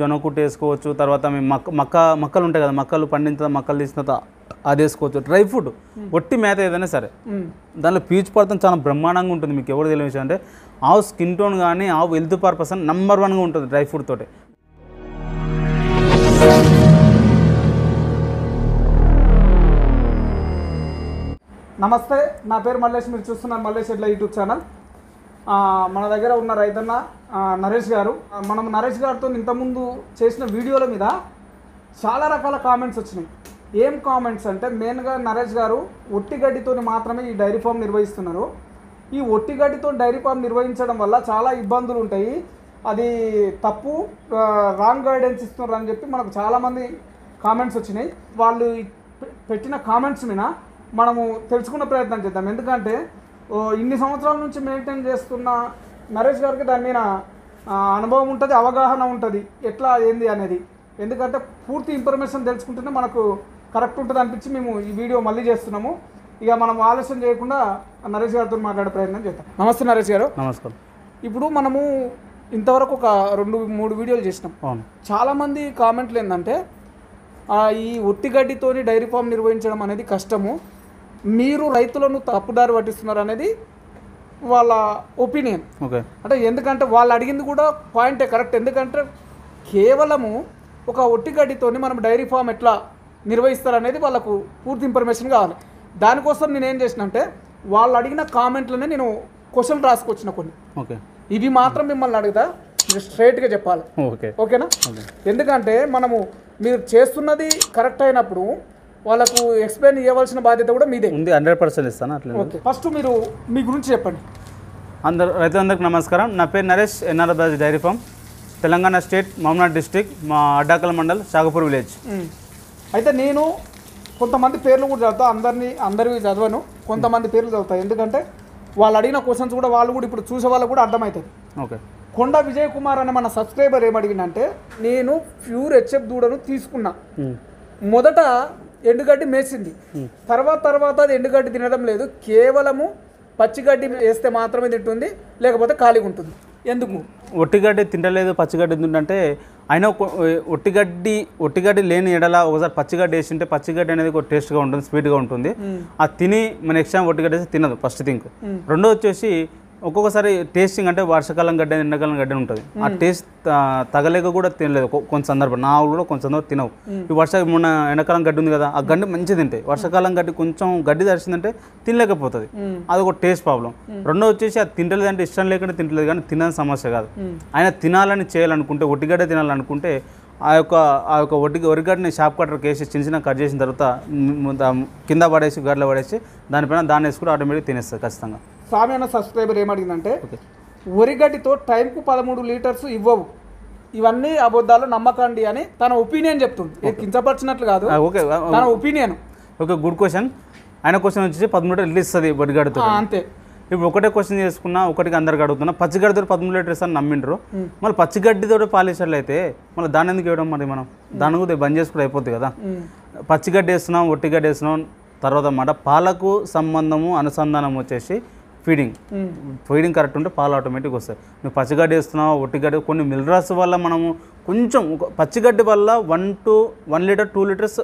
జొన్న కుట్టు వేసుకోవచ్చు తర్వాత మేము మక్క మక్క మక్కలు ఉంటాయి కదా మక్కలు పండిన మక్కలు తీసిన అది వేసుకోవచ్చు డ్రై ఫ్రూట్ ఒట్టి మేత ఏదైనా సరే. మ్మ్. దానిలో పీచు పడతాం చాలా బ్రహ్మాండంగా ఉంటుంది మీకు ఎవరు తెలియని విషయం అంటే ఆవు స్కిన్ టోన్ కానీ ఆవు హెల్త్ పర్పస్ అని నెంబర్ వన్గా ఉంటుంది డ్రై ఫ్రూట్ తోటి. నమస్తే నా పేరు మల్లేష్ మీరు చూస్తున్నారు మల్లేష్ ఎడ్ల యూట్యూబ్ ఛానల్. మన దగ్గర ఉన్న రైతన్న నరేష్ గారు. మనం నరేష్ గారితో ఇంతకుముందు చేసిన వీడియోల మీద చాలా రకాల కామెంట్స్ వచ్చినాయి. ఏం కామెంట్స్ అంటే మెయిన్గా నరేష్ గారు ఒట్టి గడ్డితో మాత్రమే ఈ డైరీ ఫామ్ నిర్వహిస్తున్నారు. ఈ ఒట్టి గడ్డితో డైరీ ఫామ్ నిర్వహించడం వల్ల చాలా ఇబ్బందులు ఉంటాయి. అది తప్పు రాంగ్ గైడెన్స్ ఇస్తున్నారు అని చెప్పి మనకు చాలామంది కామెంట్స్ వచ్చినాయి. వాళ్ళు పెట్టిన కామెంట్స్ మీద మనము తెలుసుకున్న ప్రయత్నం చేద్దాం. ఎందుకంటే ఇన్ని సంవత్సరాల నుంచి మెయింటైన్ చేస్తున్న నరేష్ గారికి దాని మీద అనుభవం ఉంటుంది అవగాహన ఉంటుంది. ఎట్లా ఏంది అనేది. ఎందుకంటే పూర్తి ఇన్ఫర్మేషన్ తెలుసుకుంటేనే మనకు కరెక్ట్ ఉంటుంది అనిపించి మేము ఈ వీడియో మళ్ళీ చేస్తున్నాము. ఇక మనం ఆలస్యం చేయకుండా నరేష్ గారితో మాట్లాడే ప్రయత్నం చేద్దాం. నమస్తే నరేష్ గారు. నమస్కారం. ఇప్పుడు మనము ఇంతవరకు ఒక రెండు మూడు వీడియోలు చేసినాం. అవును. చాలామంది కామెంట్లు ఏంటంటే ఈ ఒట్టిగడ్డితోని డైరీ ఫామ్ నిర్వహించడం అనేది కష్టము. మీరు రైతులను తప్పుదారి పట్టిస్తున్నారు అనేది వాళ్ళ ఒపీనియన్. ఓకే. అంటే ఎందుకంటే వాళ్ళు అడిగింది కూడా పాయింటే కరెక్ట్. ఎందుకంటే కేవలము ఒక ఒట్టిగడ్డితోని మనం డైరీ ఫామ్ ఎట్లా నిర్వహిస్తారు అనేది వాళ్ళకు పూర్తి ఇన్ఫర్మేషన్ కావాలి. దానికోసం నేను ఏం చేసిన అంటే వాళ్ళు అడిగిన కామెంట్లనే నేను క్వశ్చన్ రాసుకొచ్చిన కొన్ని. ఓకే. ఇవి మాత్రం మిమ్మల్ని అడుగుతా మీరు స్ట్రైట్గా చెప్పాలి. ఓకే. ఓకేనా? ఓకే. ఎందుకంటే మనము మీరు చేస్తున్నది కరెక్ట్ అయినప్పుడు వాళ్ళకు ఎక్స్ప్లెయిన్ ఇవ్వవలసిన బాధ్యత కూడా మీదే. ఉంది హండ్రెడ్ పర్సెంట్ ఇస్తాను అట్లా ఓకే ఫస్ట్ మీరు మీ గురించి చెప్పండి. అందరు రైతులందరికీ నమస్కారం. నా పేరు నరేష్ ఎన్ఆర్ బాజ్ డైరీ ఫామ్. తెలంగాణ స్టేట్ మామనాడ్ డిస్టిక్ మా అడ్డాకల్ మండల్ షాగపూర్ విలేజ్. అయితే నేను కొంతమంది పేర్లు కూడా చదువుతా అందరినీ అందరివి చదవను కొంతమంది పేర్లు చదువుతా. ఎందుకంటే వాళ్ళు అడిగిన క్వశ్చన్స్ కూడా వాళ్ళు కూడా ఇప్పుడు చూసే వాళ్ళకు కూడా అర్థమవుతుంది ఓకే. కొండ విజయ్ కుమార్ అనే మన సబ్స్క్రైబర్ ఏమడిగిందంటే నేను ప్యూర్ హెచ్ఎఫ్ దూడను తీసుకున్నా. మొదట ఎండుగడ్డి మేసింది. తర్వాత తర్వాత అది ఎండుగడ్డి తినడం లేదు. కేవలము పచ్చిగడ్డి వేస్తే మాత్రమే తింటుంది లేకపోతే ఖాళీగా ఉంటుంది. ఎందుకు? ఒట్టిగడ్డి తింటలేదు పచ్చిగడ్డి తింటుంటే అయినా ఒట్టిగడ్డి ఒట్టిగడ్డి లేని ఎడల ఒకసారి పచ్చిగడ్డి వేసింటే పచ్చిగడ్డి అనేది ఒక టేస్ట్గా ఉంటుంది స్వీట్గా ఉంటుంది. అది తిని మన నెక్స్ట్ టైం ఒట్టిగడ్డి వేస్తే తినదు ఫస్ట్ థింగ్ రెండో వచ్చేసి ఒక్కొక్కసారి టేస్టింగ్ అంటే వర్షాకాలం గడ్డ ఎండాకాలం గడ్డ ఉంటుంది. ఆ టేస్ట్ తగలేక కూడా తినలేదు. కొంత సందర్భం నా కూడా కొంత సందర్భం తినవు. ఈ వర్ష మొన్న ఎండాకాలం గడ్డి ఉంది కదా ఆ గడ్డి మంచిగా తింటాయి వర్షాకాలం గడ్డి కొంచెం గడ్డి తరిచిందంటే తినలేకపోతుంది. అది ఒక టేస్ట్ ప్రాబ్లం. రెండో వచ్చేసి అది తింటలేదు అంటే ఇష్టం లేకుండా తింటలేదు కానీ తినని సమస్య కాదు. ఆయన తినాలని చేయాలనుకుంటే ఒట్టిగడ్డ తినాలనుకుంటే ఆ యొక్క ఆ యొక్క ఒట్టి ఒరిగడ్డని షాప్ కట్టర్కి వేసి చిన్న చిన్న కట్ చేసిన తర్వాత కింద పడేసి గడ్డలో పడేసి దానిపైన దాన్ని వేసుకుంటే ఆటోమేటిక్ తినేస్తుంది ఖచ్చితంగా. స్వామి అన్న సబ్స్క్రైబర్ ఏమడిగిందంటే వరిగడ్డితో టైంకు పదమూడు లీటర్స్ ఇవ్వవు. ఇవన్నీ అబద్ధాలు నమ్మకండి అని తన ఒపీనియన్ చెప్తుంది. కించపరిచినట్లు కాదు. ఓకే. తన ఒపీనియన్. Okay good question. ఆయన క్వశ్చన్ వచ్చేసి పదమూడు లీటర్లు ఇస్తుంది బొడిగడ్డతో అంతే. ఇప్పుడు ఒకటే క్వశ్చన్ చేసుకున్నా ఒకటికి అందరికి అడుగుతున్నా పచ్చిగడ్డతో పదమూడు లీటర్స్ అని నమ్మిండ్రు. మళ్ళీ పచ్చిగడ్డితో పాలేసారు అయితే మళ్ళీ దాన్ని ఎందుకు ఇవ్వడం మరి మనం? దాన్ని కూడా బంద్ చేసుకుంటే అయిపోతుంది కదా. పచ్చిగడ్డి వేస్తున్నాం ఒట్టిగడ్డి వేస్తున్నాం తర్వాత అన్నమాట పాలకు సంబంధము అనుసంధానం వచ్చేసి ఫీడింగ్. ఫీడింగ్ కరెక్ట్ ఉంటే పాలు ఆటోమేటిక్ వస్తాయి. నువ్వు పచ్చిగడ్డి వేస్తున్నావు ఒట్టిగడ్డి కొన్ని మినరల్స్ వల్ల మనము కొంచెం పచ్చిగడ్డి వల్ల one to one litre two litres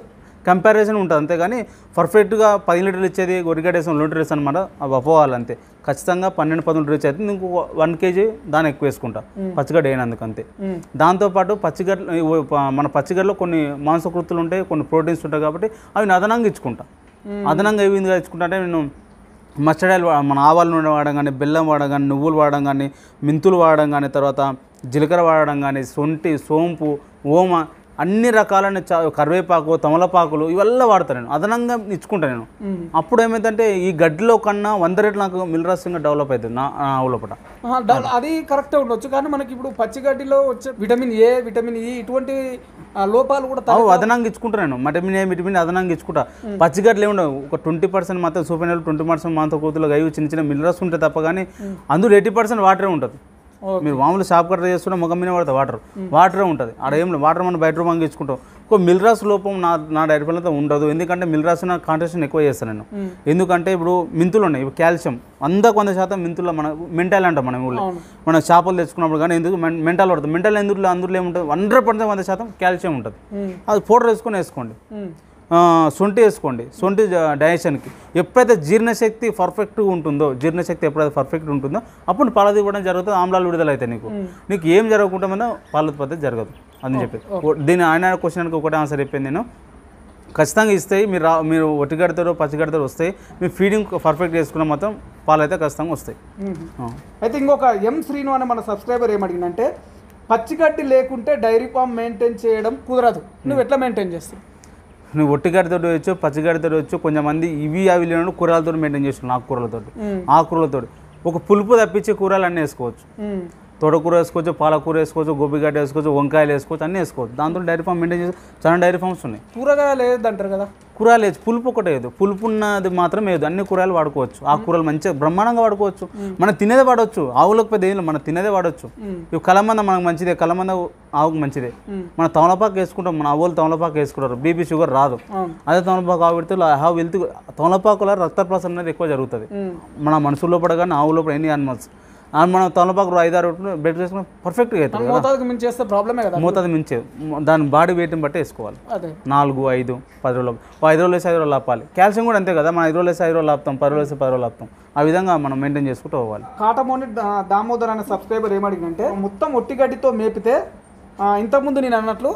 comparison ఉంటుంది అంతేగాని పర్ఫెక్ట్గా పది లీటర్లు ఇచ్చేది ఒరిగడ్డ వేసిన లీటర్ వేసాను అనమాట అవి అపోవాలి అంతే. ఖచ్చితంగా పన్నెండు పదమూడు లీటర్స్ అయితే నీకు వన్ కేజీ దాని ఎక్కువ వేసుకుంటా పచ్చిగడ్డ అయినందుకు అంతే. దాంతోపాటు పచ్చిగడ్డ మన పచ్చిగడ్డలో కొన్ని మాంసకృతులు ఉంటాయి కొన్ని ప్రోటీన్స్ ఉంటాయి కాబట్టి అవి నేను అదనంగా ఇచ్చుకుంటా. అదనంగా ఏవి ఇచ్చుకుంటా అంటే నేను మస్టర్డ్ ఆయిల్ మన ఆవాల నూనె వాడడం కానీ బెల్లం వాడడం కానీ నువ్వులు వాడడం కానీ మెంతులు వాడడం కానీ తర్వాత జీలకర్ర వాడడం కానీ సొంటి సోంపు ఓమ అన్ని రకాలైన చా కరివేపాకు తమలపాకులు ఇవల్ల వాడతాను నేను. అదనంగా ఇచ్చుకుంటాను నేను. అప్పుడు ఏమైందంటే ఈ గడ్డిలో కన్నా వంద రెట్లు నాకు మిలరస్గా డెవలప్ అవుతుంది నా లోపల. అది కరెక్టే ఉండొచ్చు. కానీ మనకి ఇప్పుడు పచ్చిగడ్డిలో వచ్చే విటమిన్ ఏ విటమిన్ ఈ ఇటువంటి లోపాలు కూడా అదనంగా ఇచ్చుకుంటా నేను. విటమిన్ ఏ విటమిన్ అదనంగా ఇచ్చుకుంటా. పచ్చిగడ్డలు ఏముండవు ఒక ట్వంటీ పర్సెంట్ మాత్రం సూపర్ ట్వంటీ పర్సెంట్ మాంత కూతులు అవి చిన్న చిన్న మినరల్స్ ఉంటాయి తప్ప కానీ అందులో ఎయిటీ పర్సెంట్ వాటరే ఉంటుంది. మీరు మామూలు షాప్ కట్ట చేసుకుంటే ముఖం మీద పడతాయి వాటర్. వాటరే ఉంటుంది. ఆడ ఏం వాటర్ మనం బయట రూపంగా ఇచ్చుకుంటాం. ఒక మిల్రాస్ లోపం నా నా డైరీ ఫామ్లో ఉండదు. ఎందుకంటే మిల్రాస్ నా కాంట్రాక్షన్ ఎక్కువ చేస్తాను నేను. ఎందుకంటే ఇప్పుడు మింతులు ఉన్నాయి. ఇప్పుడు కాల్షియం వందకు వంద శాతం మింతుల్లో మన మెంటల్ అంటాం మనం ఊళ్ళో. మనం చేపలు తెచ్చుకున్నప్పుడు కానీ ఎందుకు మెంటల్ పడుతుంది. మెంటల్ ఎందులో అందులో ఏముంటుంది? హండ్రెడ్ పర్సెంట్ వంద శాతం కాల్షియం ఉంటుంది. అది పౌడర్ వేసుకొని వేసుకోండి. సొంటి వేసుకోండి. సొంటి డైజెషన్కి. ఎప్పుడైతే జీర్ణశక్తి పర్ఫెక్ట్గా ఉంటుందో జీర్ణశక్తి ఎప్పుడైతే పర్ఫెక్ట్ ఉంటుందో అప్పుడు పాలు ఇవ్వడం జరుగుతుంది ఆమ్లాలు విడుదల అవుతాయి నీకు నీకు ఏం జరగకుండా మీద పాల ఉత్పత్తి జరగదు. అని చెప్పి ఓ- దీని ఆయన క్వశ్చన్కి ఒకటే ఆన్సర్ చెప్పింది నేను. ఖచ్చితంగా ఇస్తాయి మీరు రా మీరు ఒట్టిగడతారో పచ్చిగడతారో వస్తాయి. మీ ఫీడింగ్ పర్ఫెక్ట్ చేసుకున్న మొత్తం పాలు అయితే ఖచ్చితంగా వస్తాయి. అయితే ఇంకొక ఎం శ్రీను అనే మన సబ్స్క్రైబర్ ఏమడిగిందంటే పచ్చిగడ్డి లేకుంటే డైరీ ఫామ్ మెయింటైన్ చేయడం కుదరదు. నువ్వు ఎట్లా మెయింటైన్ చేస్తావు? నువ్వు ఒట్టిగడితో వచ్చు పచ్చిగడితో వచ్చు కొంతమంది ఇవి అవి లేని కూరలతో మెయింటైన్ చేస్తున్నాను ఆకుకూరలతో ఆకుకూరలతో ఒక పులుపు తప్పించే కూరలు అన్నీ వేసుకోవచ్చు తోటకూర వేసుకోవచ్చు పాలకూర వేసుకోవచ్చు గోపిగడ్డ వేసుకోవచ్చు వంకాయలు వేసుకోవచ్చు అన్నీ వేసుకోవచ్చు. దాంతో డైరీ ఫామ్ మెయింటైన్ చేసి చాలా డైరీ ఫామ్స్ ఉన్నాయి. కూరగాయలు లేదంటారు కదా? కూరలు వేసి పులుపు ఒకటే వేయదు పులుపు ఉన్నది మాత్రం వేయదు అన్ని కూరలు వాడుకోవచ్చు. ఆ కూరలు మంచిగా బ్రహ్మాండంగా వాడుకోవచ్చు. మనం తినేదే వాడవచ్చు ఆవులకు పెద్ద ఏం లేదు, మనం తినేదే వాడవచ్చు ఇవి కలమంద మనకు మంచిదే. కలమంద ఆవుకు మంచిదే. మన తమలపాకు వేసుకుంటాం. మన ఆవులు తమలపాకు వేసుకుంటారు. బీపీ షుగర్ రాదు. అదే తమలపాకు ఆవు పెడితే హావ్ వెళ్తూ తమలపాకుల రక్త ప్రసరణ అనేది ఎక్కువ జరుగుతుంది. మన మనుషుల లోపల కానీ ఆవు లోపల ఎన్ని యానిమల్స్ మనం తమలపాకు ఐదారు బెడ్ చేసుకుని పర్ఫెక్ట్గా అవుతుంది మోతాదుకు మించి చేస్తే ప్రాబ్లమే కదా మోతాదు మించే దాని బాడీ వెయిట్ని బట్టి వేసుకోవాలి. నాలుగు ఐదు పది రోజులు ఐదు రోజులు వేసి ఐదు రోజులు ఆపాలి కాల్షియం కూడా అంతే కదా మనం ఐదు రోజులు వేసి ఐదు రోజులు ఆపుతాం పది రోజులు వేసి పది రోజులు ఆపుతాం ఆ విధంగా మనం మెయింటైన్ చేసుకుంటూ పోవాలి. కాటమోని దామోదర్ అనే సబ్స్క్రైబర్ ఏమడిగిందంటే మొత్తం ఒట్టిగడ్డితో మేపితే ఇంతకుముందు నేను అన్నట్లు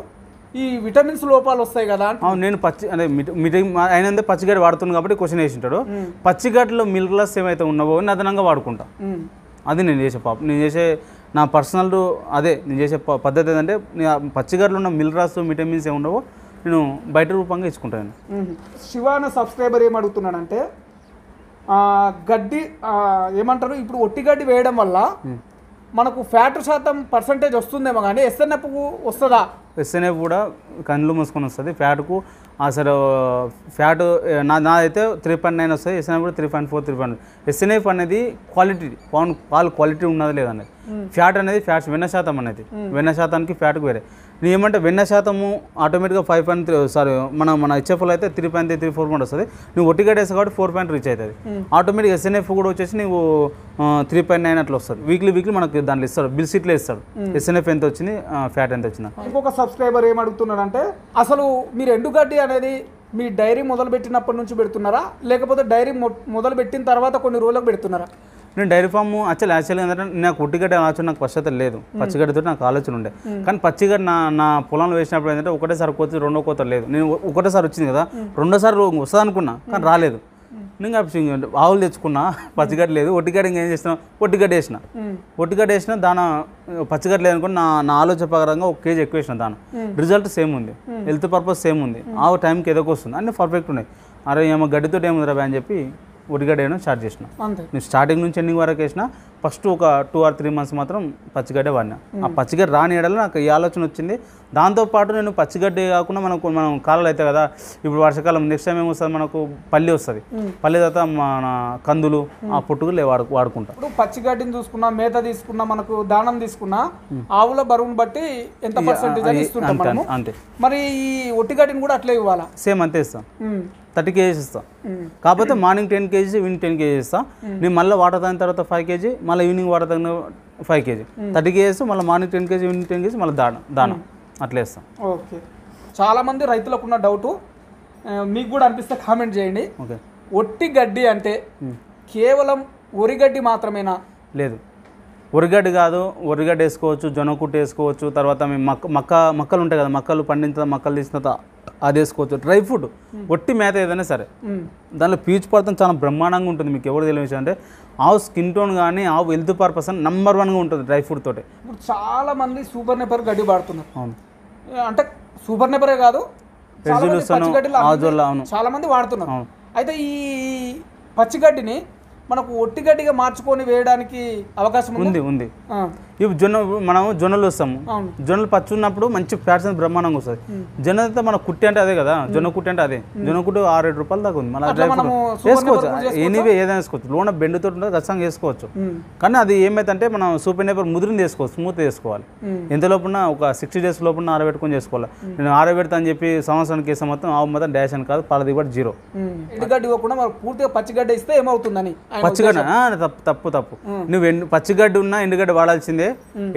ఈ విటమిన్స్ లోపాలు వస్తాయి కదా. అవును నేను పచ్చి అంటే అయినందే పచ్చిగడ్డి వాడుతున్నాను కాబట్టి క్వశ్చన్ వేసి ఉంటాడు. పచ్చిగడ్డలో మిల్క్లస్ ఏమైతే ఉన్నావో నేను అదనంగా వాడుకుంటా. అది నేను చేసే పాప. నేను చేసే నా పర్సనల్ అదే నేను చేసే పద్ధతి ఏంటంటే పచ్చిగడ్డలో ఉన్న మిల్రాస్ విటమిన్స్ ఏ ఉండవో నేను బయట రూపంగా ఇచ్చుకుంటాను ఉమ్. శివ అనే సబ్స్క్రైబర్ ఏం అడుగుతున్నాడంటే ఆ, గడ్డి ఏమంటారు ఇప్పుడు ఒట్టి గడ్డి వేయడం వల్ల మనకు ఫ్యాట్ శాతం పర్సంటేజ్ వస్తుందేమో కానీ ఎస్ఎన్ఎఫ్ వస్తుందా? ఎస్ఎన్ఎఫ్ కూడా కళ్ళు మూసుకొని వస్తుంది. ఫ్యాట్కు అసలు ఫ్యాట్ నా నాదైతే త్రీ పాయింట్ నైన్ వస్తుంది. ఎస్ఎన్ఎఫ్ కూడా three point four three point SNF అనేది క్వాలిటీ పాలు పాలు క్వాలిటీ ఉన్నది లేదనేది ఫ్యాట్ అనేది ఫ్యాట్స్ వెన్న శాతం అనేది. వెన్న శాతానికి ఫ్యాట్కి వేరే. నేను ఏమంటే వెన్న శాతము ఆటోమేటిక్గా ఫైవ్ పాయింట్ త్రీ సారీ మన మన హెచ్ఎఫ్లో అయితే three point three four point వస్తుంది నువ్వు ఒట్టిగా వేస్తావు కాబట్టి ఫోర్ పాయింట్ రీచ్ అవుతుంది. ఆటోమేటిక్ ఎస్ఎన్ఎఫ్ కూడా వచ్చేసి నువ్వు త్రీ పాయింట్ నైన్ అట్లా వస్తుంది. వీక్లీ వీక్లీ మనకు దాంట్లో ఇస్తాడు. బిల్ షీట్లో ఇస్తాడు. ఎస్ఎన్ఎఫ్ ఎంత వచ్చింది? ఫ్యాట్ ఎంత వచ్చింది? ఇంకొక సబ్స్క్రైబర్ ఏం అడుగుతున్నాడంటే అసలు మీరు ఎండుగడ్డి అనేది మీ డైరీ మొదలు పెట్టినప్పటి నుంచి పెడుతున్నారా? లేకపోతే డైరీ మొ- మొదలు పెట్టిన తర్వాత కొన్ని రోజులకు పెడుతున్నారా? నేను డైరీ ఫామ్ యాక్చువల్ యాక్చువల్గా ఏంటంటే నాకు ఒట్టిగడ్డ ఆలోచన నాకు అయితే లేదు. పచ్చిగడ్డతో నాకు ఆలోచన ఉండే. కానీ పచ్చిగడ్డ నా నా పొలంలో వేసినప్పుడు ఏంటంటే ఒకటేసారి కోత రెండో కోత లేదు నేను ఒకటేసారి వచ్చింది కదా రెండోసారి వస్తుంది అనుకున్నా కానీ రాలేదు. నేను ఆవులు తెచ్చుకున్నా పచ్చిగడ్డ లేదు. ఒట్టిగడ్డ ఇంకేం చేసిన ఒట్టిగడ్డ వేసిన. ఒట్టిగడ్డ వేసిన దాన పచ్చిగడ్డ లేదు అనుకుని నా నా ఆలోచన ప్రకారంగా ఒక కేజీ ఎక్కువ వేసిన దాన. రిజల్ట్ సేమ్ ఉంది. హెల్త్ పర్పస్ సేమ్ ఉంది. ఆ టైంకి ఏదో వస్తుంది. అన్నీ పర్ఫెక్ట్ ఉన్నాయి. అరే ఏమో గడ్డితో ఏముందిరా బా అని చెప్పి ఒట్టిగడ్డ వేయడం స్టార్ట్ చేసిన నేను స్టార్టింగ్ నుంచి ఎండింగ్ వరకు వేసిన ఫస్ట్ ఒక టూ ఆర్ త్రీ మంత్స్ మాత్రం పచ్చిగడ్డ వాడినా. ఆ పచ్చిగడ్డ రాని ఎడలో నాకు ఈ ఆలోచన వచ్చింది. దాంతోపాటు నేను పచ్చిగడ్డ కాకుండా మనకు మనం కాలాలు అవుతాయి కదా ఇప్పుడు వర్షాకాలం నెక్స్ట్ టైం ఏమొస్తుంది మనకు? పల్లి వస్తుంది. పల్లి తర్వాత మన కందులు ఆ పుట్టుకులు వాడు వాడుకుంటా. ఇప్పుడు పచ్చిగడ్డిని చూసుకున్నా మేత తీసుకున్నా మనకు దానం తీసుకున్నా ఆవుల బరువును బట్టి ఎంత పర్సెంటేజ్ అంతే మరి ఈ ఒట్టిగడ్డిని కూడా అట్లే ఇవ్వాలా? సేమ్ అంతే ఇస్తాం. థర్టీ కేజీస్ ఇస్తాం. కాకపోతే morning ten KGs evening ten KG ఇస్తాం. నేను మళ్ళీ వాటర్ తాగిన తర్వాత ఫైవ్ కేజీ మళ్ళీ ఈవినింగ్ వాటర్ తాగిన ఫైవ్ కేజీ. థర్టీ కేజీస్ మళ్ళీ morning ten KG evening ten KG మళ్ళీ దాన దాన. అట్లా ఇస్తాం. ఓకే. చాలామంది రైతులకు ఉన్న డౌటు మీకు కూడా అనిపిస్తే కామెంట్ చేయండి. ఓకే. ఒట్టి గడ్డి అంటే కేవలం ఒరిగడ్డి మాత్రమేనా? లేదు. ఉరిగడ్డి కాదు ఉరిగడ్డ వేసుకోవచ్చు జొన్న కుట్టు వేసుకోవచ్చు తర్వాత మేము మక్క మక్క మక్కలు ఉంటాయి కదా మక్కలు పండించిన మక్కలు తీసిన అది వేసుకోవచ్చు. డ్రై ఫ్రూట్ ఒట్టి మేత ఏదైనా సరే. దానిలో పీచు పడతాం చాలా బ్రహ్మాండంగా ఉంటుంది. మీకు ఎవరు తెలియదు విషయం అంటే ఆవు స్కిన్ టోన్ కానీ ఆవు హెల్త్ పర్పస్ అని నెంబర్ వన్గా ఉంటుంది డ్రై ఫ్రూట్ తోటి. ఇప్పుడు చాలా మంది సూపర్ నెపర్ గడ్డి వాడుతున్నారు. అవును. అంటే సూపర్ నెపరే కాదు చాలా మంది వాడుతున్నారు. అయితే ఈ పచ్చిగడ్డిని మనకు ఒట్టి గడ్డిగా మార్చుకొని వేయడానికి అవకాశం ఉంది? ఉంది ఇవి జొన్న మనం జొన్నలు వస్తాము. జొన్నలు పచ్చి ఉన్నప్పుడు మంచి ఫ్యాట్స్ అనేది బ్రహ్మాండంగా వస్తుంది జొన్న అయితే మన కుట్టి అంటే అదే కదా జొన్న కుట్టి అంటే అదే. జొన్న కుట్టి ఆరు ఏడు రూపాయలు దాకా ఉంది. మన వేసుకోవచ్చు. ఎనీవే ఏదైనా వేసుకోవచ్చు. లోన బెండుతో ఉంటుంది ఖచ్చితంగా వేసుకోవచ్చు. కానీ అది ఏమైతే మనం సూపర్ నేపర్ ముదిరిని చేసుకోవచ్చు స్మూత్ చేసుకోవాలి ఉమ్. ఎంత లోపున ఒక సిక్స్టీ డేస్ లోపున ఆరబెట్టుకొని చేసుకోవాలి. నేను ఆరబెడతా అని చెప్పి సంవత్సరానికి వేసే మొత్తం ఆవు మొత్తం డాష్ అని కాదు పాల దిగుబడి జీరో. ఎండుగడ్డి ఇవ్వకుండా పూర్తిగా పచ్చిగడ్డ ఇస్తే ఏమవుతుందని? పచ్చిగడ్డ తప్పు తప్పు తప్పు. నువ్వు ఎండు పచ్చిగడ్డి ఉన్నా ఎండుగడ్డి వాడాల్సిందే.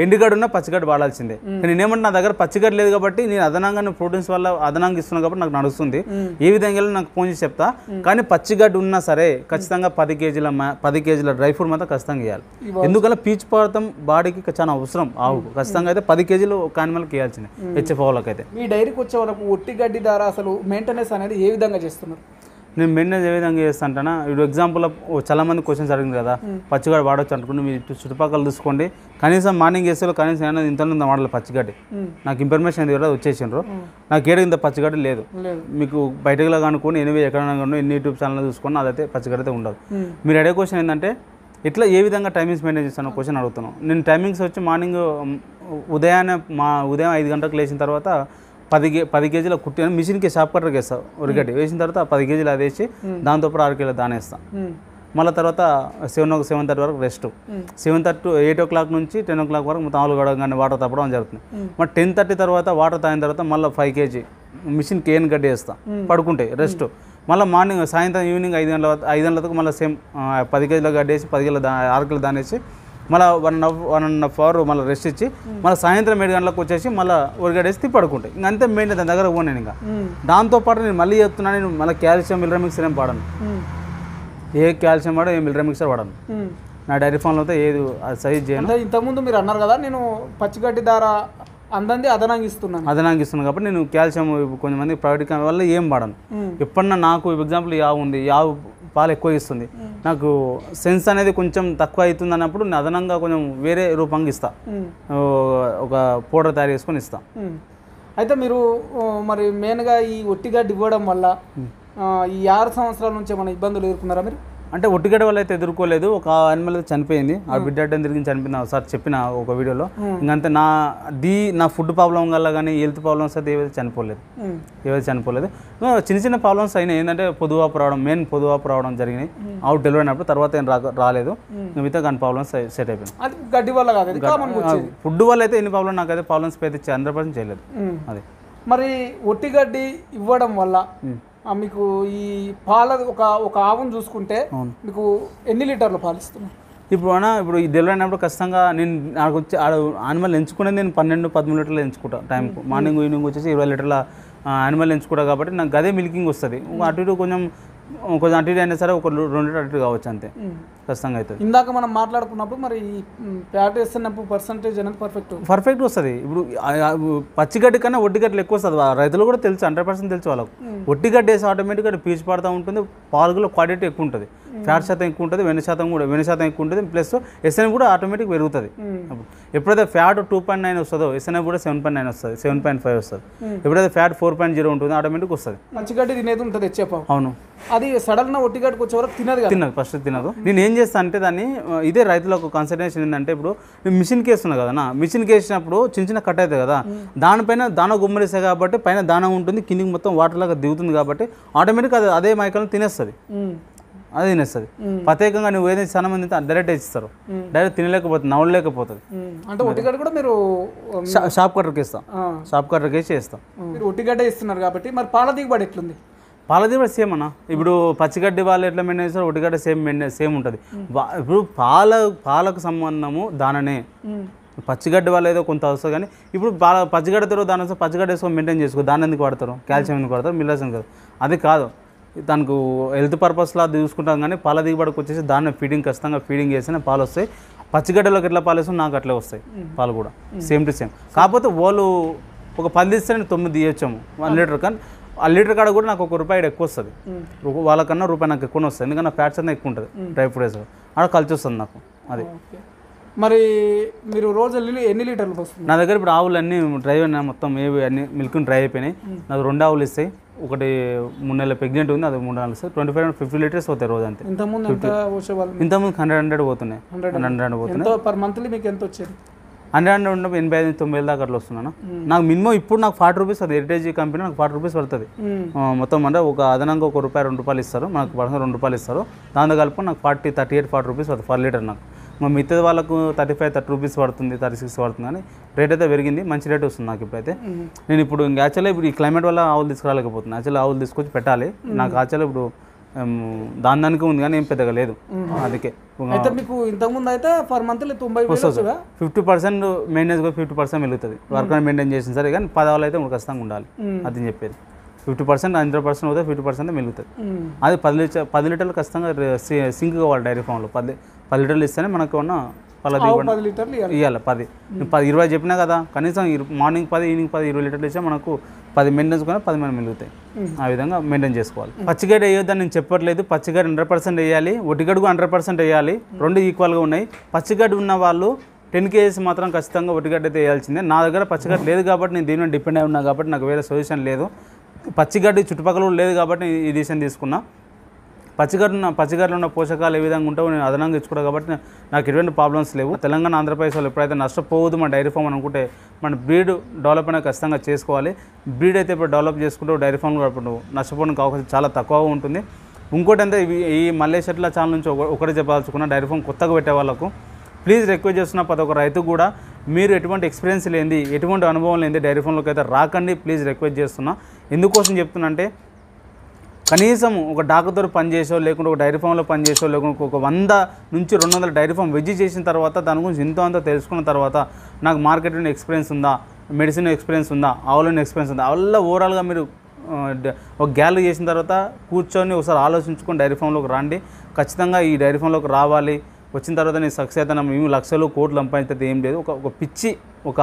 ఎండుగడ్డి ఉన్నా పచ్చిగడ్డి వాడాల్సిందే. నేనేమంటే నా దగ్గర పచ్చిగడ్డి లేదు కాబట్టి నేను అదనంగా ప్రోటీన్స్ వల్ల అదనంగా ఇస్తున్నాను కాబట్టి నాకు నడుస్తుంది. ఏ విధంగా నాకు ఫోన్ చేసి చెప్తా. కానీ పచ్చిగడ్డి ఉన్నా సరే ఖచ్చితంగా పది కేజీల పది కేజీల డ్రై ఫ్రూట్ మాత్రం ఖచ్చితంగా ఇవ్వాలి ఎందుకంటే పీచు పదార్థం బాడీకి చాలా అవసరం ఆవుకు ఖచ్చితంగా అయితే పది కేజీలు ఒక యానిమల్కి ఇవ్వాల్సిందే హెచ్ఎఫ్ ఆవులకి అయితే మీ డైరీకి వచ్చే వాళ్ళకు ఒట్టి గడ్డి ద్వారా అసలు మెయింటెనెన్స్ అనేది ఏ విధంగా చేస్తున్నారు? నేను మెయింటెనెన్స్ ఏ విధంగా చేస్తా అంటానా ఇప్పుడు ఎగ్జాంపుల్ చాలా మంది క్వశ్చన్స్ అడిగింది కదా పచ్చిగడ్డి వాడొచ్చు అనుకుంటే మీ చుట్టూ- చుట్టుపక్కల చూసుకోండి. కనీసం మార్నింగ్ వేస్తే కనీసం ఏమైనా ఇంత ఇంత వాడాలి పచ్చిగడ్డి. నాకు ఇన్ఫర్మేషన్ కూడా వచ్చేసిండ్రు. నాకు ఏడు ఇంత పచ్చిగడ్డి లేదు. మీకు బయటకు కనుక్కొని ఎనిమిది ఎక్కడైనా కానీ ఎన్ని యూట్యూబ్ ఛానల్ చూసుకొని అదైతే పచ్చిగడ్డి అయితే ఉండదు. మీరు అడిగే క్వశ్చన్ ఏంటంటే ఇట్లా ఏ విధంగా టైమింగ్స్ మెయింటైన్ చేస్తాను క్వశ్చన్ అడుగుతున్నాను. నేను టైమింగ్స్ వచ్చి మార్నింగ్ ఉదయాన్నే మా ఉదయం ఐదు గంటలకు లేచిన తర్వాత పది కే పది కేజీల కుట్టి మిషన్కి షాప్ కట్టర్కి వేస్తాను ఉరిగడ్డి వేసిన తర్వాత పది కేజీలు అది వేసి దాంతో పాటు ఆరు కిలో దాని వేస్తాను ఉమ్. మళ్ళీ తర్వాత సెవెన్ ఓ సెవెన్ థర్టీ వరకు rest. Seven thirty eight o'clock నుంచి టెన్ ఓ క్లాక్ వరకు మొత్తం ఆలు గడవగానే వాటర్ తప్పడం జరుగుతుంది. మరి టెన్ థర్టీ తర్వాత వాటర్ తాగిన తర్వాత మళ్ళీ ఫైవ్ కేజీ మిషన్కి ఏం గడ్డి వేస్తాం పడుకుంటాయి రెస్ట్. మళ్ళీ మార్నింగ్ సాయంత్రం ఈవినింగ్ ఐదు గంటల ఐదు గంటలకు మళ్ళీ సేమ్ పది కేజీల గడ్డి వేసి పది కిలో దా ఆరు కిలో దాని వేసి మళ్ళీ one and half one and half hour మళ్ళీ రెస్ట్ ఇచ్చి మళ్ళీ సాయంత్రం ఏడు గంటలకు వచ్చేసి మళ్ళీ తిప్పి పడుకుంటాయి ఇంక అంతే మెయిన్ దాని దగ్గర పోను నేను ఇంకా. దాంతోపాటు నేను మళ్ళీ చెప్తున్నాను నేను మళ్ళీ కాల్షియం మిల్లరమిక్స్ ఏం ఉమ్. ఏ కాల్షియం వాడో ఏ మిల్లరమిక్సర్ వాడను ఉమ్. నా డైరీ ఫామ్లో అయితే ఏది సైజ్ చేయను ఇంతకుముందు మీరు అన్నారు కదా నేను పచ్చిగడ్డి ద్వారా అందంది అదనంగా ఇస్తున్నాను అదనంగా ఇస్తున్నాను కాబట్టి నేను కాల్షియం కొంతమంది ప్రైవేట్ వల్ల ఏం వాడను ఉమ్. ఎప్పుడన్నా నాకు ఎగ్జాంపుల్ యావు ఉంది యావు పాలు ఎక్కువ ఇస్తుంది నాకు సెన్స్ అనేది కొంచెం తక్కువ అవుతుంది అన్నప్పుడు నేను అదనంగా కొంచెం వేరే రూపంగా ఇస్తా. ఒక పౌడర్ తయారు చేసుకొని ఇస్తా. అయితే మీరు మరి మెయిన్గా ఈ ఒట్టిగడ్డి ఇవ్వడం వల్ల ఈ ఆరు సంవత్సరాల నుంచి ఏమైనా ఇబ్బందులు ఎదుర్కొన్నారా మీరు? అంటే ఒట్టిగడ్డ వల్ల అయితే ఎదుర్కోలేదు. ఒక యానిమల్ అయితే చనిపోయింది. ఆ బిడ్డ అడ్డం తిరిగి చనిపోయింది సార్ చెప్పిన ఒక వీడియోలో. ఇంకంతే నా ది నా ఫుడ్ ప్రాబ్లం వల్ల కానీ హెల్త్ ప్రాబ్లమ్స్ అయితే ఏవైతే చనిపోలేదు. ఉమ్. ఏవైతే చనిపోలేదు. చిన్న చిన్న ప్రాబ్లమ్స్ అయినాయి. ఏంటంటే పొదువాపు రావడం మెయిన్ పొదువాపు రావడం జరిగినాయి. అవుట్ డెలివరీ అయినప్పుడు తర్వాత ఏం రాలేదు. మిగతా కానీ ప్రాబ్లమ్స్ సెట్ అయిపోయింది అది గడ్డి వల్ల కాదు. ఫుడ్ వల్ల అయితే ఎన్ని ప్రాబ్లం నాకైతే ప్రాబ్లమ్స్ అయితే హండ్రెడ్ పర్సెంట్ చేయలేదు. అది. మరి ఒట్టిగడ్డి ఇవ్వడం వల్ల మీకు ఈ పాల ఒక ఒక ఆవును చూసుకుంటే మీకు ఎన్ని లీటర్లు పాలు ఇస్తున్నారు? ఇప్పుడు అన్న ఇప్పుడు ఈ డెలివరీ అయినప్పుడు ఖచ్చితంగా నేను నాకు వచ్చి ఆడ యానిమల్ ఎంచుకునేది నేను పన్నెండు పదమూడు లీటర్లు ఎంచుకుంటా టైంకు మార్నింగ్ ఈవినింగ్ వచ్చేసి ఇరవై లీటర్ల యానిమల్ ఎంచుకుంటా కాబట్టి నాకు గదే మిల్కింగ్ వస్తుంది. అటు ఇటు కొంచెం కొంచెం అటు అయినా సరే ఒక రెండు అటు కావచ్చు అంతే. ఖచ్చితంగా అవుతుంది ఇందాక మనం మాట్లాడుకున్నప్పుడు మరి ప్యాట్ వేస్తున్నప్పుడు పర్సంటేజ్ అనేది పర్ఫెక్ట్ పర్ఫెక్ట్ వస్తుంది. ఇప్పుడు పచ్చిగడ్డి కన్నా ఒడ్డిగడ్డలు ఎక్కువ వస్తుంది. రైతులు కూడా తెలుసు హండ్రెడ్ పర్సెంట్ తెలుసు వాళ్ళకు. ఒడ్డిగడ్డ వేసి ఆటోమేటిక్గా పీచు పడుతూ ఉంటుంది పాలుగులో క్వాలిటీ ఎక్కువ ఉంటుంది. ఫ్యాట్ శాతం ఎక్కువ ఉంటుంది వెన్న శాతం కూడా వెన్న శాతం ఎక్కువ ఉంటుంది ప్లస్ ఎస్ఎన్ కూడా ఆటోమేటిక్ పెరుగుతుంది. ఎప్పుడైతే ఫ్యాట్ టూ పాయింట్ నైన్ వస్తుందో ఎస్ఎన్ కూడా సెవెన్ పాయింట్ నైన్ వస్తుంది సెవెన్ పాయింట్ ఫైవ్ వస్తుంది. ఎప్పుడైతే ఫ్యాట్ ఫోర్ పాయింట్ జీరో ఉంటుందో ఆటోమేటిక్ వస్తుంది. పచ్చిగడ్డి తినేది ఉంటుంది చెప్పావు అవును. అది సడన్ ఒట్టిగడ్డికి వచ్చే వరకు తినదు తినదు ఫస్ట్ తినదు. నేను ఏం చేస్తాను అంటే దాన్ని ఇదే రైతులకు కన్సల్టేషన్ ఏంటంటే ఇప్పుడు నేను మిషన్కి వేస్తున్నా కదా నా మిషన్కి వేసినప్పుడు చిన్న చిన్న కట్ అవుతాయి కదా దానిపైన దాన గుమ్మరిస్తాయి కాబట్టి పైన దాన ఉంటుంది కిందికి మొత్తం వాటర్ లాగా దిగుతుంది కాబట్టి ఆటోమేటిక్ అది అదే మైకల్ని తినేస్తుంది. అది తినేస్తుంది. ప్రత్యేకంగా నువ్వు ఏదైతే చాలా మంది డైరెక్ట్ ఇస్తారు. డైరెక్ట్ తినలేకపోతుంది నవ్వలేకపోతుంది. అంటే ఒట్టిగడ్డ కూడా మీరు షాప్ కట్టర్కి ఇస్తాం షాప్ కట్టర్కి వేసి చేస్తాం. మీరు ఒట్టిగడ్డ ఇస్తున్నారు కాబట్టి మరి పాల దిగుబడి ఎట్లుంది? పాలది కూడా సేమ్ అన్న. ఇప్పుడు పచ్చిగడ్డి వాళ్ళు ఎట్లా మెయింటైన్ చేస్తారు ఒటిగడ్డ సేమ్ మెయింటైన్ సేమ్ ఉంటుంది. ఇప్పుడు పాల పాలకు సంబంధము దాననే. పచ్చిగడ్డి వాళ్ళు ఏదో కొంత వస్తుంది కానీ ఇప్పుడు పాల పచ్చిగడ్డతో దాని వస్తే పచ్చిగడ్డ వేసుకొని మెయింటైన్ చేసుకో. దాన్ని ఎందుకు వాడతారు? కాల్షియం ఎందుకు వాడతారు? మిల్లర్స్ ఎందుకు? అది కాదు. దానికి హెల్త్ పర్పస్లో అది చూసుకుంటాం కానీ పాల దిగుబడికి వచ్చేసి దాన్ని ఫీడింగ్ ఖచ్చితంగా ఫీడింగ్ చేస్తేనే పాలు వస్తాయి. పచ్చిగడ్డలోకి ఎట్లా పాలు వేస్తాం నాకు అట్లే వస్తాయి పాలు కూడా. సేమ్ టు సేమ్ కాకపోతే వాళ్ళు ఒక పది ఇస్తే నేను తొమ్మిది ఇవ్వచ్చాము వన్ లీటర్ కానీ ఆ లీటర్ కాడ కూడా నాకు ఒక రూపాయి ఎక్కువ వస్తుంది. వాళ్ళకన్నా రూపాయి నాకు ఎక్కువ వస్తుంది. ఎందుకంటే ఫ్యాట్స్ అనేది ఎక్కువ ఉంటుంది డ్రై ఫ్రూట్స్ ఆడ కలిసి వస్తుంది నాకు అది. మరి మీరు రోజు ఎన్ని- లీటర్లు వస్తుంది నా దగ్గర ఇప్పుడు ఆవులు అన్నీ డ్రై అయినాయి మొత్తం ఏవి అన్ని మిల్క్ డ్రై అయిపోయినాయి. నాకు రెండు ఆవులు ఇస్తాయి. ఒకటి మూడు నెలల ప్రెగ్నెంట్ ఉంది అది మూడు నెలలు ఇస్తాయి ట్వంటీ ఫైవ్ ఫిఫ్టీ లీటర్స్ అవుతాయి రోజు అంతే ఇంతకుముందు ఎంత వచ్చేవాళ్ళు ఇంతకుముందు హండ్రెడ్ హండ్రెడ్ పోతున్నాయి. హండ్రెడ్ హండ్రెడ్ పోతున్నాయి. పర్ మంత్లీ మీకు ఎంత వచ్చేది? హండ్రెడ్ హండ్రెడ్ ఉన్నప్పుడు ఎనభై ఐదు తొంభై వేల దాకా అట్లా వస్తున్నాను నాకు మినిమం ఇప్పుడు నాకు ఫార్టీ రూపీస్ అది హెరిటేజ్ కంపెనీ నాకు ఫార్టీ రూపీస్ పడుతుంది. మొత్తం అంటే ఒక అదనంగా ఒక రూపాయి రెండు రూపాయలు ఇస్తారు. మనకు పర్సనల్ రెండు రూపాయలు ఇస్తారు. దాంతో కలిపి నాకు forty thirty eight forty rupees పడుతుంది పర్ లీటర్ నాకు. మా మిగతా వాళ్ళకు థర్టీ ఫైవ్ థర్టీ రూపీస్ పడుతుంది థర్టీ సిక్స్ పడుతుంది కానీ రేట్ అయితే పెరిగింది మంచి రేట్ వస్తుంది నాకు ఇప్పుడైతే. నేను ఇప్పుడు ఇంకా యాక్చువల్గా ఇప్పుడు ఈ క్లైమేట్ వల్ల ఆవులు తీసుకురాలేకపోతున్నాను యాక్చువల్లీ ఆవులు తీసుకొచ్చి పెట్టాలి. నాకు యాక్చువల్లీ ఇప్పుడు దాని దానికి ఉంది కానీ ఏం పెద్దగా లేదు. అందుకే అయితే మీకు ఇంతకుముందు అయితే ఫర్ మంత్ తొంభై ఫిఫ్టీ పర్సెంట్ మెయింటెనెన్స్ కూడా ఫిఫ్టీ పర్సెంట్ వెళ్తుంది వర్క్ మెయింటైన్ చేసిన సరే కానీ పదవాళ్ళు అయితే మనకు ఖచ్చితంగా ఉండాలి. అది చెప్పేది. ఫిఫ్టీ పర్సెంట్ హండ్రెడ్ పర్సెంట్ అవుతుంది ఫిఫ్టీ పర్సెంట్ మిగులుతుంది. అది పది లీటర్ పది లీటర్లు ఖచ్చితంగా సింక్ కావాలి డైరీ ఫామ్లో. పది పది లీటర్లు ఇస్తేనే మనకు ఉన్న పది లీటర్లు ఇవ్వాలి పది. పది ఇరవై చెప్పినా కదా కనీసం మార్నింగ్ పది ఈవినింగ్ పది ఇరవై లీటర్లు ఇచ్చా మనకు పది మెయింటెన్స్ కూడా పది మంది మిగులుతాయి. ఆ విధంగా మెయింటైన్ చేసుకోవాలి. పచ్చిగడ్డ వేయొద్దని నేను చెప్పట్లేదు. పచ్చిగడ్డ హండ్రెడ్ పర్సెంట్ వేయాలి. ఒటిగడ్డ హండ్రెడ్ పర్సెంట్ వేయాలి. రెండు ఈక్వల్గా ఉన్నాయి. పచ్చిగడ్డ ఉన్న వాళ్ళు టెన్ కేజీస్ మాత్రం ఖచ్చితంగా ఒటిగడ్డ అయితే వేయాల్సిందే. నా దగ్గర పచ్చిగడ్డ లేదు కాబట్టి నేను దీని మీద డిపెండ్ అయి ఉన్నా కాబట్టి నాకు వేరే సొల్యూషన్ లేదు. పచ్చిగడ్డి చుట్టుపక్కల లేదు కాబట్టి నేను ఈ డిసిషన్ తీసుకున్నా. పచ్చిగడ్డ ఉన్న పచ్చిగడ్డలో ఉన్న పోషకాలు ఏ విధంగా ఉంటావో నేను అదనంగా ఇచ్చుకోవడం కాబట్టి నాకు ఎటువంటి ప్రాబ్లమ్స్ లేవు. తెలంగాణ ఆంధ్రప్రదేశ్ వాళ్ళు ఎప్పుడైతే నష్టపోవద్దు మన డైరీ ఫామ్ అనుకుంటే మన బ్రీడ్ డెవలప్ అయినా ఖచ్చితంగా చేసుకోవాలి. బ్రీడ్ అయితే ఇప్పుడు డెవలప్ చేసుకుంటూ డైరీ ఫామ్ కూడా ఇప్పుడు నష్టపోవడానికి అవకాశం చాలా తక్కువగా ఉంటుంది. ఇంకోటి అంటే ఈ మల్లేషట్ల ఛానల్ నుంచి ఒక- ఒకటే డైరీ ఫామ్ కొత్తగా పెట్టే వాళ్ళకు ప్లీజ్ రిక్వెస్ట్ చేస్తున్న ప్రతి ఒక్క రైతు కూడా మీరు ఎటువంటి ఎక్స్పీరియన్స్ లేనిది ఎటువంటి అనుభవం లేనిది డైరీ ఫామ్లోకి అయితే రాకండి. ప్లీజ్ రిక్వెస్ట్ చేస్తున్నా. ఎందుకోసం చెప్తున్నా అంటే కనీసం ఒక డాక్టర్తో పనిచేసో లేకుంటే ఒక డైరీ ఫామ్లో పనిచేసో లేకుంటే ఒక వంద నుంచి రెండు వందల డైరీ ఫామ్ వెజ్ చేసిన తర్వాత దాని గురించి ఎంతో అంత తెలుసుకున్న తర్వాత నాకు మార్కెటింగ్ ఎక్స్పీరియన్స్ ఉందా మెడిసిన్ ఎక్స్పీరియన్స్ ఉందా ఆవులని ఎక్స్పీరియన్స్ ఉందా అవల్ల ఓవరాల్గా మీరు ఒక గ్యాలరీ చేసిన తర్వాత కూర్చొని ఒకసారి ఆలోచించుకొని డైరీ ఫామ్లోకి రండి. ఖచ్చితంగా ఈ డైరీ ఫామ్లోకి రావాలి. వచ్చిన తర్వాత నేను సక్సెస్ అవుతాను మేము లక్షలు కోట్లు సంపాదించేది ఏం లేదు. ఒక ఒక పిచ్చి ఒక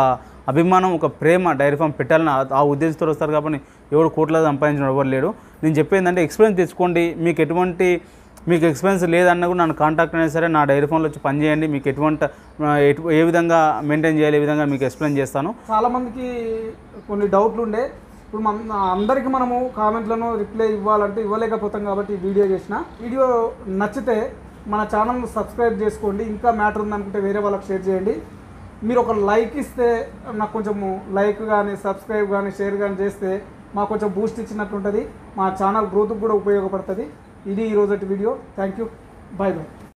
అభిమానం ఒక ప్రేమ డైరీ ఫామ్ పెట్టాలని ఆ- ఉద్దేశంతో వస్తారు కాబట్టి ఎవరు కోట్ల సంపాదించడం ఎవరు లేడు. నేను చెప్పేది ఏంటంటే ఎక్స్పీరియన్స్ తెచ్చుకోండి. మీకు ఎటువంటి మీకు ఎక్స్పీరియన్స్ లేదన్నా కూడా నన్ను కాంటాక్ట్ అయినా సరే నా డైరీ ఫామ్లో వచ్చి పనిచేయండి. మీకు ఎటువంటి ఎటు- ఏ విధంగా మెయింటైన్ చేయాలి ఏ విధంగా మీకు ఎక్స్ప్లెయిన్ చేస్తాను. చాలామందికి కొన్ని డౌట్లు ఉండే. ఇప్పుడు మన అందరికీ మనము కామెంట్లను రిప్లై ఇవ్వాలంటే ఇవ్వలేకపోతాం కాబట్టి వీడియో చేసిన. వీడియో నచ్చితే మన ఛానల్ సబ్స్క్రైబ్ చేసుకోండి. ఇంకా మ్యాటర్ ఉందనుకుంటే వేరే వాళ్ళకి షేర్ చేయండి. మీరు ఒక లైక్ ఇస్తే నాకు కొంచెము లైక్ కానీ సబ్స్క్రైబ్ కానీ షేర్ కానీ చేస్తే మాకు కొంచెం బూస్ట్ ఇచ్చినట్టు ఉంటుంది మా ఛానల్ గ్రోత్కి కూడా ఉపయోగపడుతుంది. ఇది ఈరోజు video. Thank you bye bye